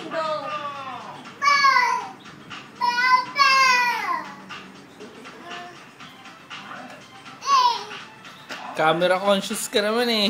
rainbow. Camera conscious ka naman eh.